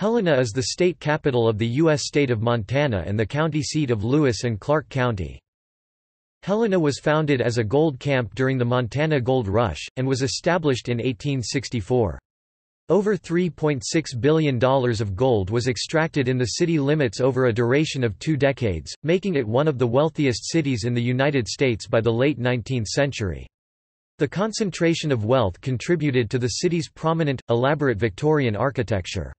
Helena is the state capital of the U.S. state of Montana and the county seat of Lewis and Clark County. Helena was founded as a gold camp during the Montana Gold Rush, and was established in 1864. Over $3.6 billion of gold was extracted in the city limits over a duration of two decades, making it one of the wealthiest cities in the United States by the late 19th century. The concentration of wealth contributed to the city's prominent, elaborate Victorian architecture.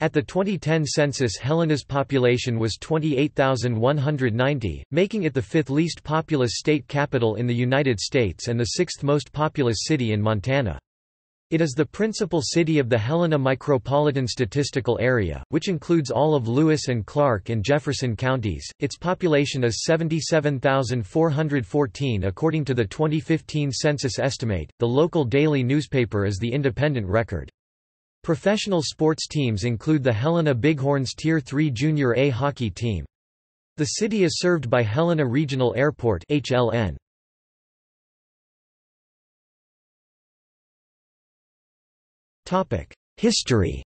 At the 2010 census Helena's population was 28,190, making it the fifth least populous state capital in the United States and the sixth most populous city in Montana. It is the principal city of the Helena Micropolitan Statistical Area, which includes all of Lewis and Clark and Jefferson counties. Its population is 77,414 according to the 2015 census estimate. The local daily newspaper is the Independent Record. Professional sports teams include the Helena Bighorns Tier 3 Junior A hockey team. The city is served by Helena Regional Airport HLN. Topic: History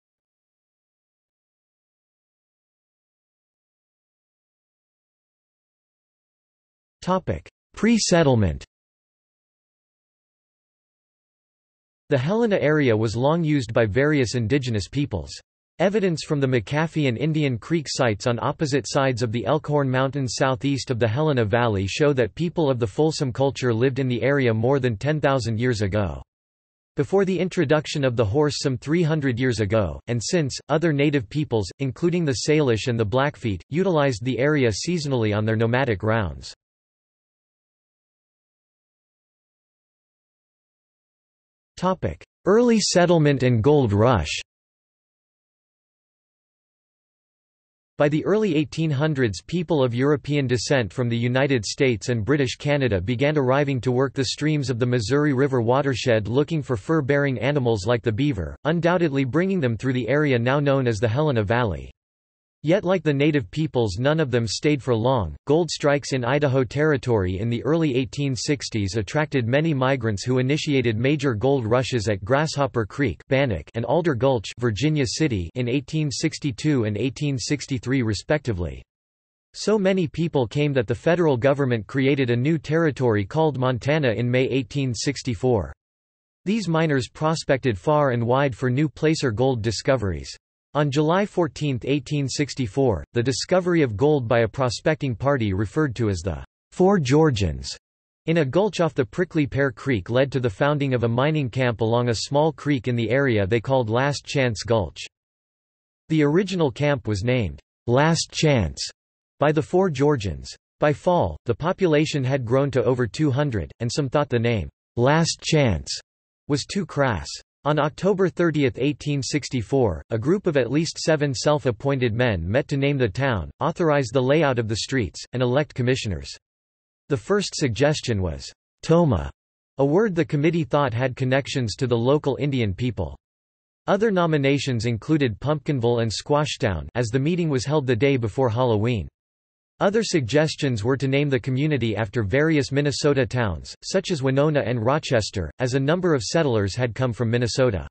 Topic: Pre-settlement The Helena area was long used by various indigenous peoples. Evidence from the McHaffie and Indian Creek sites on opposite sides of the Elkhorn Mountains southeast of the Helena Valley show that people of the Folsom culture lived in the area more than 10,000 years ago. Before the introduction of the horse some 300 years ago, and since, other native peoples, including the Salish and the Blackfeet, utilized the area seasonally on their nomadic rounds. Early settlement and gold rush By the early 1800s people of European descent from the United States and British Canada began arriving to work the streams of the Missouri River watershed looking for fur-bearing animals like the beaver, undoubtedly bringing them through the area now known as the Helena Valley. Yet like the native peoples none of them stayed for long. Gold strikes in Idaho Territory in the early 1860s attracted many migrants who initiated major gold rushes at Grasshopper Creek Bannock and Alder Gulch Virginia City in 1862 and 1863 respectively. So many people came that the federal government created a new territory called Montana in May 1864. These miners prospected far and wide for new placer gold discoveries. On July 14, 1864, the discovery of gold by a prospecting party referred to as the Four Georgians in a gulch off the Prickly Pear Creek led to the founding of a mining camp along a small creek in the area they called Last Chance Gulch. The original camp was named Last Chance by the Four Georgians. By fall, the population had grown to over 200, and some thought the name Last Chance was too crass. On October 30, 1864, a group of at least seven self-appointed men met to name the town, authorize the layout of the streets, and elect commissioners. The first suggestion was, Tomah, a word the committee thought had connections to the local Indian people. Other nominations included Pumpkinville and Squashtown as the meeting was held the day before Halloween. Other suggestions were to name the community after various Minnesota towns, such as Winona and Rochester, as a number of settlers had come from Minnesota.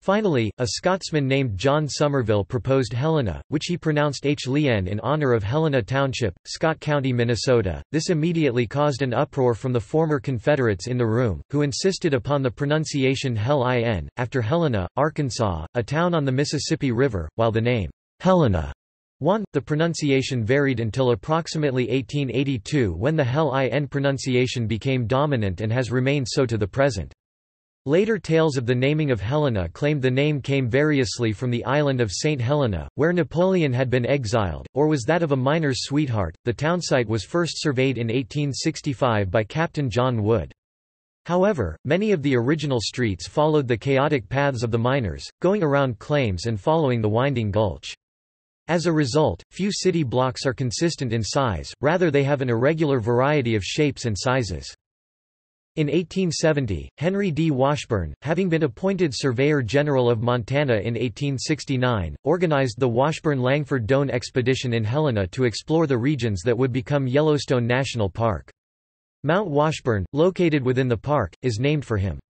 Finally, a Scotsman named John Somerville proposed Helena, which he pronounced Hlien in honor of Helena Township, Scott County, Minnesota. This immediately caused an uproar from the former Confederates in the room, who insisted upon the pronunciation Hel-In, after Helena, Arkansas, a town on the Mississippi River, while the name Helena 1. The pronunciation varied until approximately 1882 when the Hel-In pronunciation became dominant and has remained so to the present. Later tales of the naming of Helena claimed the name came variously from the island of St. Helena, where Napoleon had been exiled, or was that of a miner's sweetheart. The townsite was first surveyed in 1865 by Captain John Wood. However, many of the original streets followed the chaotic paths of the miners, going around claims and following the winding gulch. As a result, few city blocks are consistent in size, rather they have an irregular variety of shapes and sizes. In 1870, Henry D. Washburn, having been appointed Surveyor General of Montana in 1869, organized the Washburn-Langford Doane Expedition in Helena to explore the regions that would become Yellowstone National Park. Mount Washburn, located within the park, is named for him.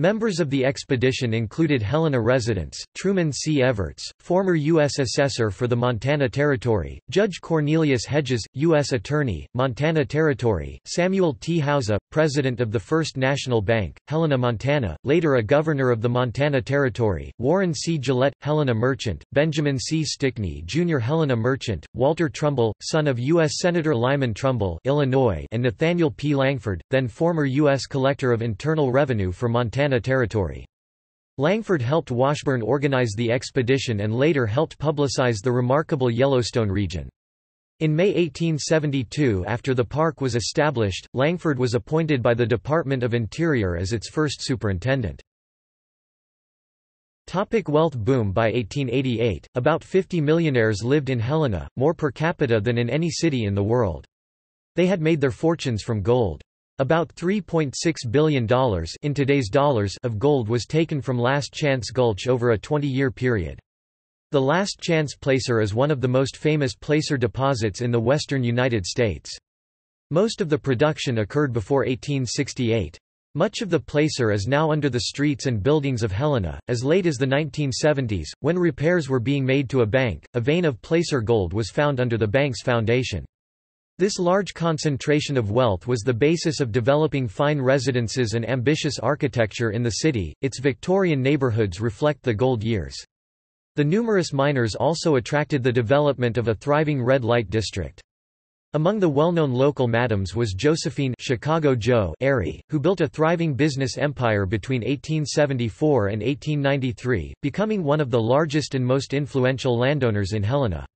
Members of the expedition included Helena residents, Truman C. Everts, former U.S. Assessor for the Montana Territory, Judge Cornelius Hedges, U.S. Attorney, Montana Territory, Samuel T. Hauser, President of the First National Bank, Helena, Montana, later a Governor of the Montana Territory, Warren C. Gillette, Helena Merchant, Benjamin C. Stickney Jr. Helena Merchant, Walter Trumbull, son of U.S. Senator Lyman Trumbull Illinois and Nathaniel P. Langford, then former U.S. Collector of Internal Revenue for Montana Montana Territory. Langford helped Washburn organize the expedition and later helped publicize the remarkable Yellowstone region. In May 1872 after the park was established, Langford was appointed by the Department of Interior as its first superintendent. Topic wealth boom By 1888, about 50 millionaires lived in Helena, more per capita than in any city in the world. They had made their fortunes from gold. About $3.6 billion in today's dollars of gold was taken from Last Chance Gulch over a 20-year period. The Last Chance Placer is one of the most famous placer deposits in the western United States. Most of the production occurred before 1868. Much of the placer is now under the streets and buildings of Helena. As late as the 1970s, when repairs were being made to a bank, a vein of placer gold was found under the bank's foundation. This large concentration of wealth was the basis of developing fine residences and ambitious architecture in the city, its Victorian neighborhoods reflect the gold years. The numerous miners also attracted the development of a thriving red light district. Among the well-known local madams was Josephine Chicago Joe Airey, who built a thriving business empire between 1874 and 1893, becoming one of the largest and most influential landowners in Helena.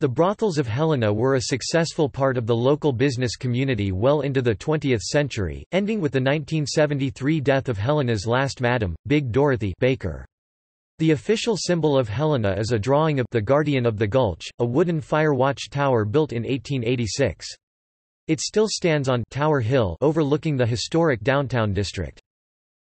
The brothels of Helena were a successful part of the local business community well into the 20th century, ending with the 1973 death of Helena's last madam, Big Dorothy Baker. The official symbol of Helena is a drawing of the Guardian of the Gulch, a wooden fire watch tower built in 1886. It still stands on Tower Hill overlooking the historic downtown district.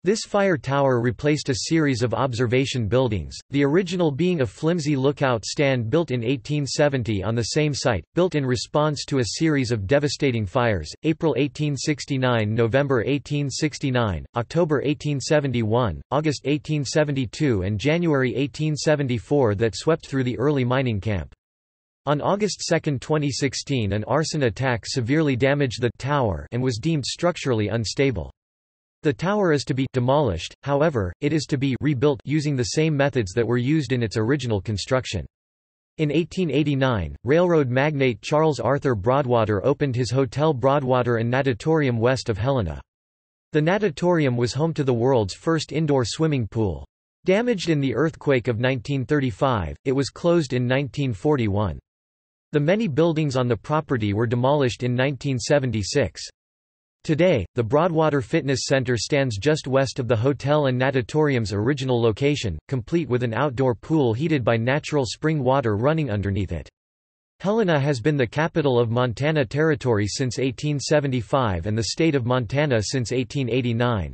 This fire tower replaced a series of observation buildings, the original being a flimsy lookout stand built in 1870 on the same site, built in response to a series of devastating fires, April 1869 November 1869, October 1871, August 1872 and January 1874 that swept through the early mining camp. On August 2, 2016 an arson attack severely damaged the tower and was deemed structurally unstable. The tower is to be demolished, however, it is to be rebuilt using the same methods that were used in its original construction. In 1889, railroad magnate Charles Arthur Broadwater opened his Hotel Broadwater and Natatorium west of Helena. The natatorium was home to the world's first indoor swimming pool. Damaged in the earthquake of 1935, it was closed in 1941. The many buildings on the property were demolished in 1976. Today, the Broadwater Fitness Center stands just west of the hotel and natatorium's original location, complete with an outdoor pool heated by natural spring water running underneath it. Helena has been the capital of Montana Territory since 1875 and the state of Montana since 1889.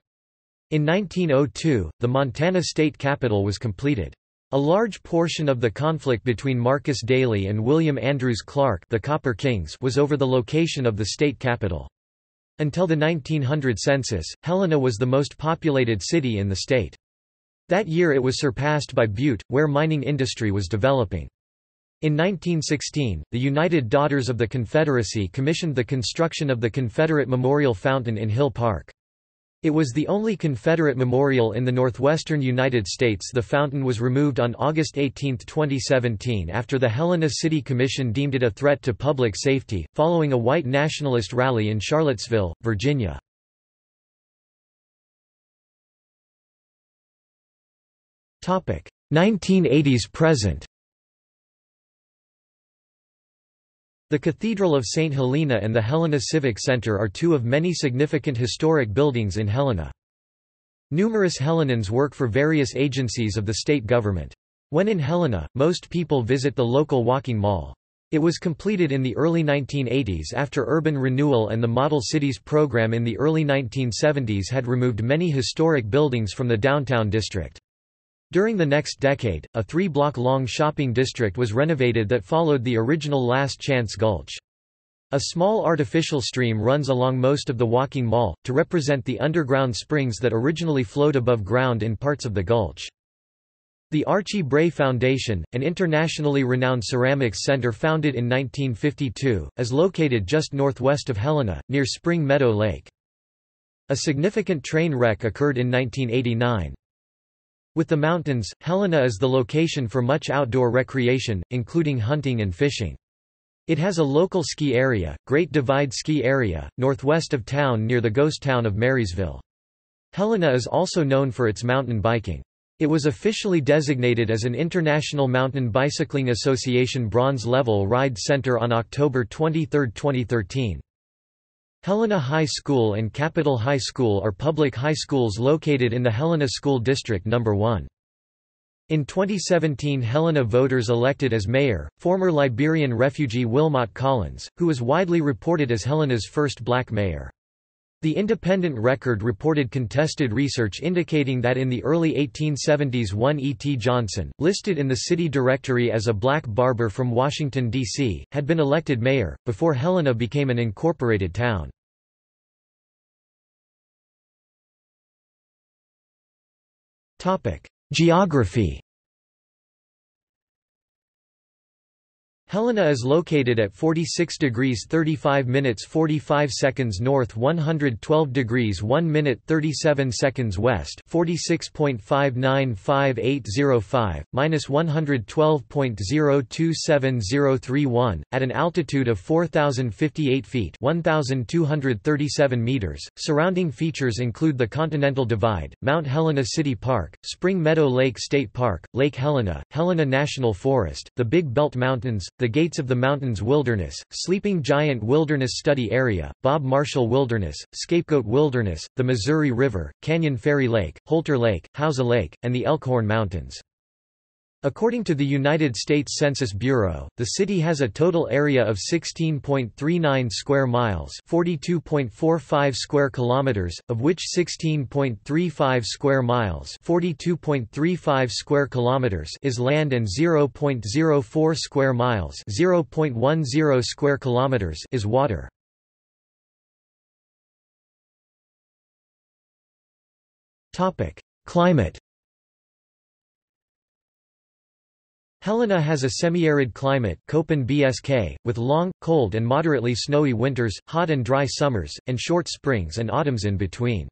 In 1902, the Montana state capitol was completed. A large portion of the conflict between Marcus Daly and William Andrews Clark the Copper Kings was over the location of the state capital. Until the 1900 census, Helena was the most populated city in the state. That year it was surpassed by Butte, where mining industry was developing. In 1916, the United Daughters of the Confederacy commissioned the construction of the Confederate Memorial Fountain in Hill Park. It was the only Confederate memorial in the northwestern United States. The fountain was removed on August 18, 2017, after the Helena City Commission deemed it a threat to public safety, following a white nationalist rally in Charlottesville, Virginia. Topic: 1980s present. The Cathedral of St. Helena and the Helena Civic Center are two of many significant historic buildings in Helena. Numerous Helenans work for various agencies of the state government. When in Helena, most people visit the local walking mall. It was completed in the early 1980s after urban renewal and the Model Cities program in the early 1970s had removed many historic buildings from the downtown district. During the next decade, a three-block-long shopping district was renovated that followed the original Last Chance Gulch. A small artificial stream runs along most of the walking mall, to represent the underground springs that originally flowed above ground in parts of the gulch. The Archie Bray Foundation, an internationally renowned ceramics center founded in 1952, is located just northwest of Helena, near Spring Meadow Lake. A significant train wreck occurred in 1989. With the mountains, Helena is the location for much outdoor recreation, including hunting and fishing. It has a local ski area, Great Divide Ski Area, northwest of town near the ghost town of Marysville. Helena is also known for its mountain biking. It was officially designated as an International Mountain Bicycling Association Bronze Level Ride Center on October 23, 2013. Helena High School and Capital High School are public high schools located in the Helena School District No. 1. In 2017 Helena voters elected as mayor, former Liberian refugee Wilmot Collins, who was widely reported as Helena's first black mayor. The Independent Record reported contested research indicating that in the early 1870s one E. T. Johnson, listed in the city directory as a black barber from Washington, D.C., had been elected mayor, before Helena became an incorporated town. Geography Helena is located at 46 degrees 35 minutes 45 seconds north 112 degrees 1 minute 37 seconds west 46.595805, minus 112.027031, at an altitude of 4,058 feet 1,237 meters. Surrounding features include the Continental Divide, Mount Helena City Park, Spring Meadow Lake State Park, Lake Helena, Helena National Forest, the Big Belt Mountains, the Gates of the Mountains Wilderness, Sleeping Giant Wilderness Study Area, Bob Marshall Wilderness, Scapegoat Wilderness, the Missouri River, Canyon Ferry Lake, Holter Lake, Hauser Lake, and the Elkhorn Mountains. According to the United States Census Bureau, the city has a total area of 16.39 square miles, 42.45 square kilometers, of which 16.35 square miles, 42.35 square kilometers is land and 0.04 square miles, 0.10 square kilometers is water. Topic: Climate Helena has a semi-arid climate Köppen BSK, with long, cold and moderately snowy winters, hot and dry summers, and short springs and autumns in between.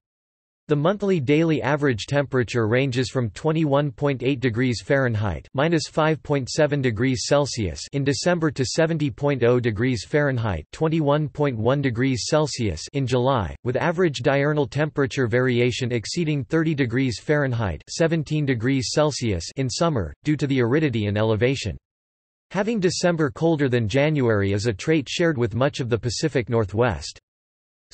The monthly daily average temperature ranges from 21.8 degrees Fahrenheit minus 5.7 degrees Celsius in December to 70.0 degrees Fahrenheit 21.1 degrees Celsius in July, with average diurnal temperature variation exceeding 30 degrees Fahrenheit 17 degrees Celsius in summer, due to the aridity and elevation. Having December colder than January is a trait shared with much of the Pacific Northwest.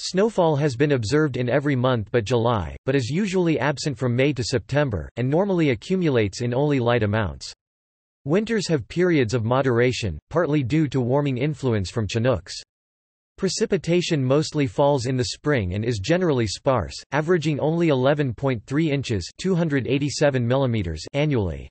Snowfall has been observed in every month but July, but is usually absent from May to September, and normally accumulates in only light amounts. Winters have periods of moderation, partly due to warming influence from Chinooks. Precipitation mostly falls in the spring and is generally sparse, averaging only 11.3 inches 287 mm annually.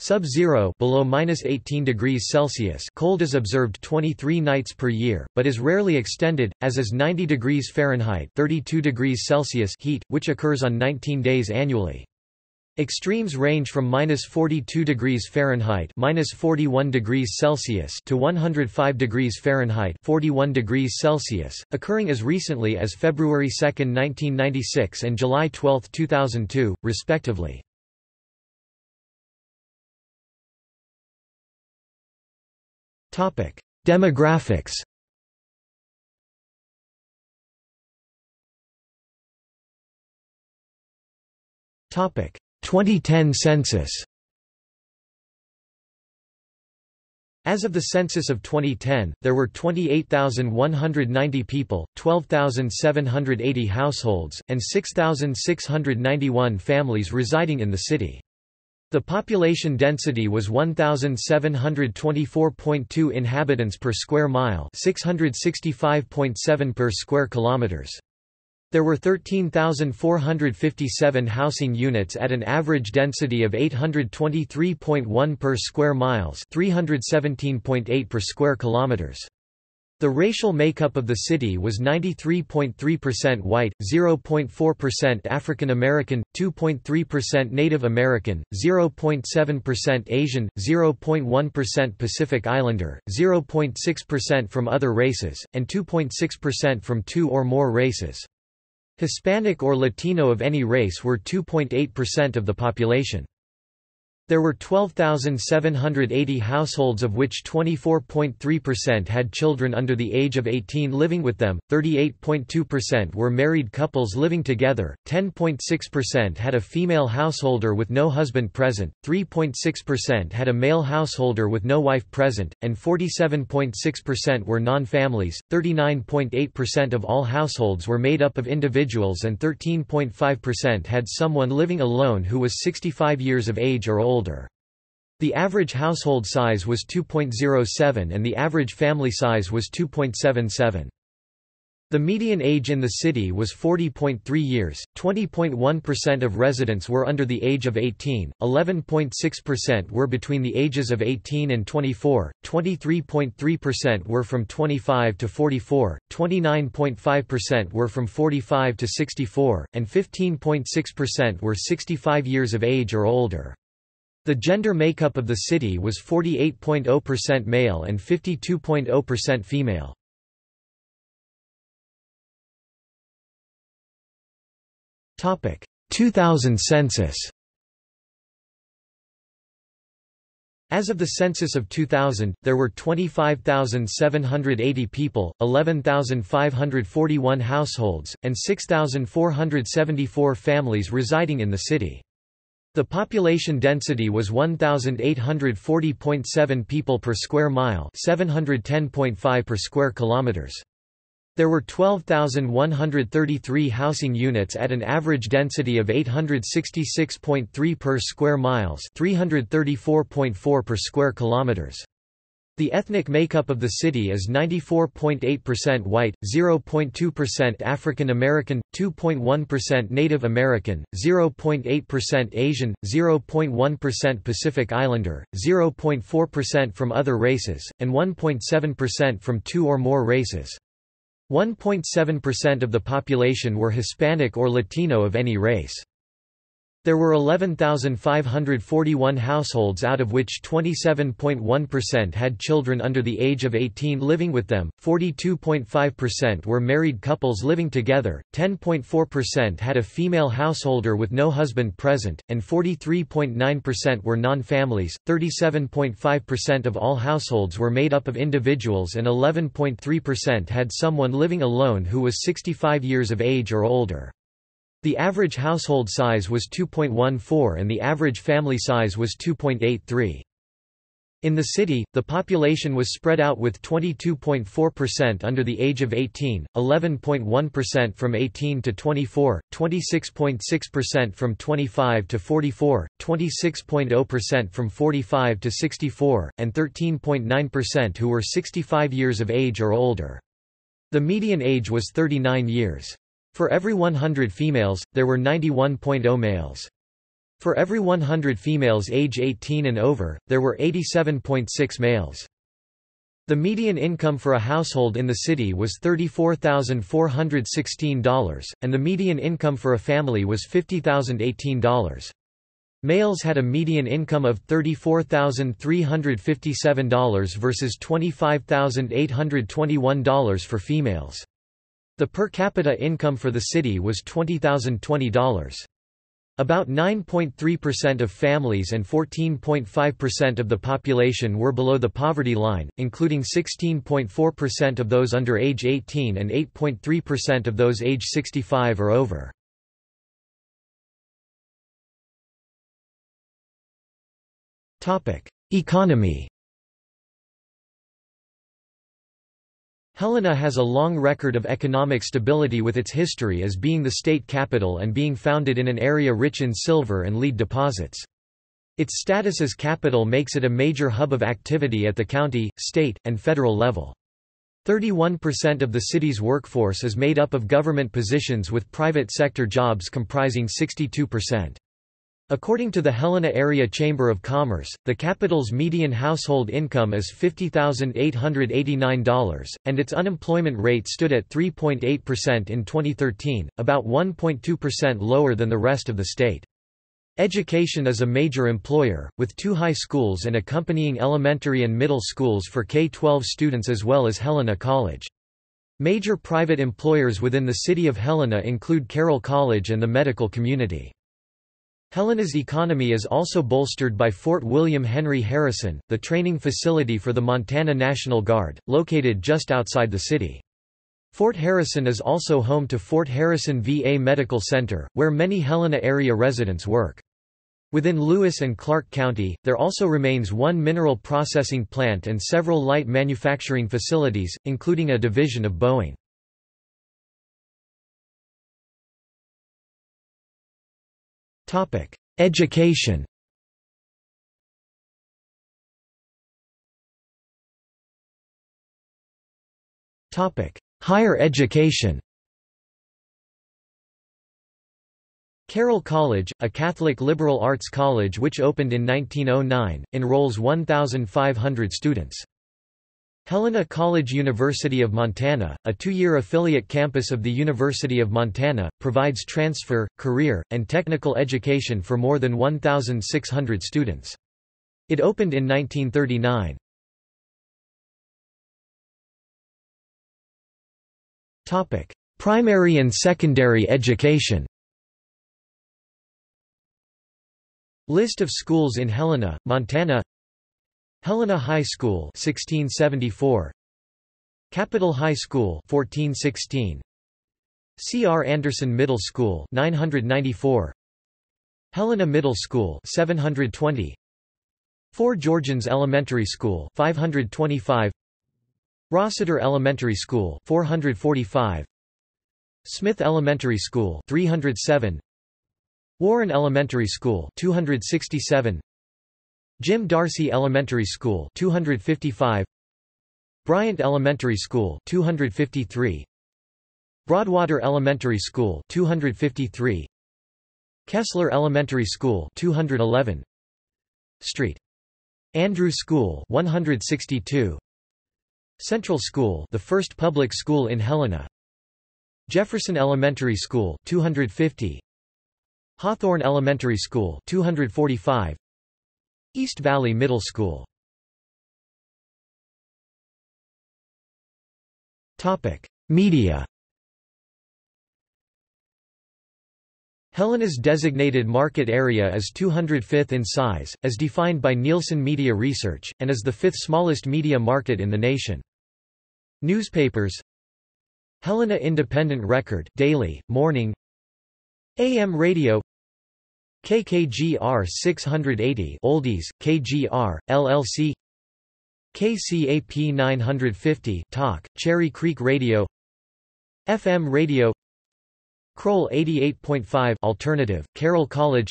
Sub-zero below minus 18 degrees Celsius cold is observed 23 nights per year, but is rarely extended, as is 90 degrees Fahrenheit 32 degrees Celsius heat, which occurs on 19 days annually. Extremes range from minus 42 degrees Fahrenheit minus 41 degrees Celsius to 105 degrees Fahrenheit 41 degrees Celsius, occurring as recently as February 2, 1996 and July 12, 2002, respectively. Demographics. Topic. 2010 census. As of the census of 2010, there were 28,190 people, 12,780 households, and 6,691 families residing in the city. The population density was 1724.2 inhabitants per square mile, 665.7 per square kilometers. There were 13,457 housing units at an average density of 823.1 per square miles, 317.8 per square kilometers. The racial makeup of the city was 93.3% white, 0.4% African American, 2.3% Native American, 0.7% Asian, 0.1% Pacific Islander, 0.6% from other races, and 2.6% from two or more races. Hispanic or Latino of any race were 2.8% of the population. There were 12,780 households of which 24.3% had children under the age of 18 living with them, 38.2% were married couples living together, 10.6% had a female householder with no husband present, 3.6% had a male householder with no wife present, and 47.6% were non-families, 39.8% of all households were made up of individuals and 13.5% had someone living alone who was 65 years of age or older older. The average household size was 2.07 and the average family size was 2.77. The median age in the city was 40.3 years, 20.1% of residents were under the age of 18, 11.6% were between the ages of 18 and 24, 23.3% were from 25 to 44, 29.5% were from 45 to 64, and 15.6% were 65 years of age or older. The gender makeup of the city was 48.0% male and 52.0% female. Topic: 2000 census. As of the census of 2000, there were 25,780 people, 11,541 households, and 6,474 families residing in the city. The population density was 1840.7 people per square mile, 710.5 per square kilometers. There were 12,133 housing units at an average density of 866.3 per square miles, 334.4 per square kilometers. The ethnic makeup of the city is 94.8% white, 0.2% African American, 2.1% Native American, 0.8% Asian, 0.1% Pacific Islander, 0.4% from other races, and 1.7% from two or more races. 1.7% of the population were Hispanic or Latino of any race. There were 11,541 households out of which 27.1% had children under the age of 18 living with them, 42.5% were married couples living together, 10.4% had a female householder with no husband present, and 43.9% were non-families, 37.5% of all households were made up of individuals and 11.3% had someone living alone who was 65 years of age or older. The average household size was 2.14 and the average family size was 2.83. In the city, the population was spread out with 22.4% under the age of 18, 11.1% from 18 to 24, 26.6% from 25 to 44, 26.0% from 45 to 64, and 13.9% who were 65 years of age or older. The median age was 39 years. For every 100 females, there were 91.0 males. For every 100 females age 18 and over, there were 87.6 males. The median income for a household in the city was $34,416, and the median income for a family was $50,018. Males had a median income of $34,357 versus $25,821 for females. The per capita income for the city was $20,020. About 9.3% of families and 14.5% of the population were below the poverty line, including 16.4% of those under age 18 and 8.3% of those age 65 or over. Economy Helena has a long record of economic stability with its history as being the state capital and being founded in an area rich in silver and lead deposits. Its status as capital makes it a major hub of activity at the county, state, and federal level. 31% of the city's workforce is made up of government positions with private sector jobs comprising 62%. According to the Helena Area Chamber of Commerce, the capital's median household income is $50,889, and its unemployment rate stood at 3.8% in 2013, about 1.2% lower than the rest of the state. Education is a major employer, with two high schools and accompanying elementary and middle schools for K-12 students as well as Helena College. Major private employers within the city of Helena include Carroll College and the medical community. Helena's economy is also bolstered by Fort William Henry Harrison, the training facility for the Montana National Guard, located just outside the city. Fort Harrison is also home to Fort Harrison VA Medical Center, where many Helena area residents work. Within Lewis and Clark County, there also remains one mineral processing plant and several light manufacturing facilities, including a division of Boeing. Topic: Education. Topic: Higher education. Carroll College, a Catholic liberal arts college which opened in 1909, enrolls 1,500 students. Helena College University of Montana, a two-year affiliate campus of the University of Montana, provides transfer, career, and technical education for more than 1,600 students. It opened in 1939. Primary and secondary education List of schools in Helena, Montana Helena High School 1674 Capital High School 1416 C. R. Anderson Middle School 994 Helena Middle School 720 Four Georgians Elementary School 525 Rossiter Elementary School 445 Smith Elementary School 307 Warren Elementary School 267 Jim Darcy Elementary School 255 Bryant Elementary School 253 Broadwater Elementary School 253 Kessler Elementary School 211 Street. Andrew School 162 Central School the first public school in Helena. Jefferson Elementary School 250 Hawthorne Elementary School 245 East Valley Middle School. Media. Helena's designated market area is 205th in size, as defined by Nielsen Media Research, and is the fifth smallest media market in the nation. Newspapers. Helena Independent Record daily, morning. AM radio KKGR 680 Oldies, KGR, LLC KCAP 950 Talk, Cherry Creek Radio FM Radio Kroll 88.5 Alternative, Carroll College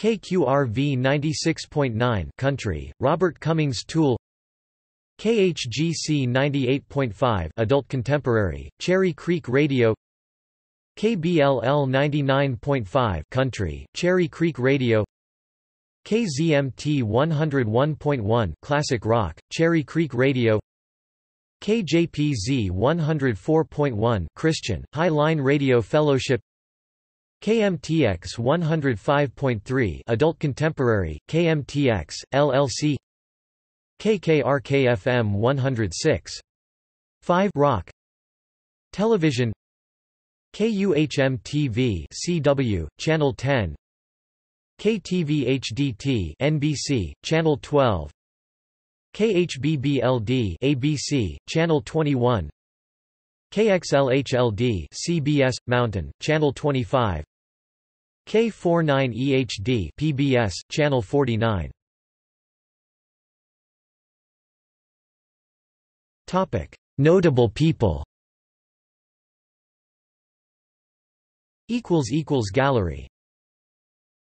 KQRV 96.9 Country, Robert Cummings Tool KHGC 98.5 Adult Contemporary, Cherry Creek Radio KBLL 99.5 Country, Cherry Creek Radio KZMT 101.1 Classic Rock, Cherry Creek Radio KJPZ 104.1 Christian, High Line Radio Fellowship KMTX 105.3 Adult Contemporary, KMTX, LLC KKRKFM 106. 5 Rock Television KUHM-TV CW, Channel 10 KTV-HDT NBC, Channel 12 KHBBLD ABC, Channel 21 KXLHLD CBS, Mountain, Channel 25 K49EHD PBS, Channel 49 Notable people Gallery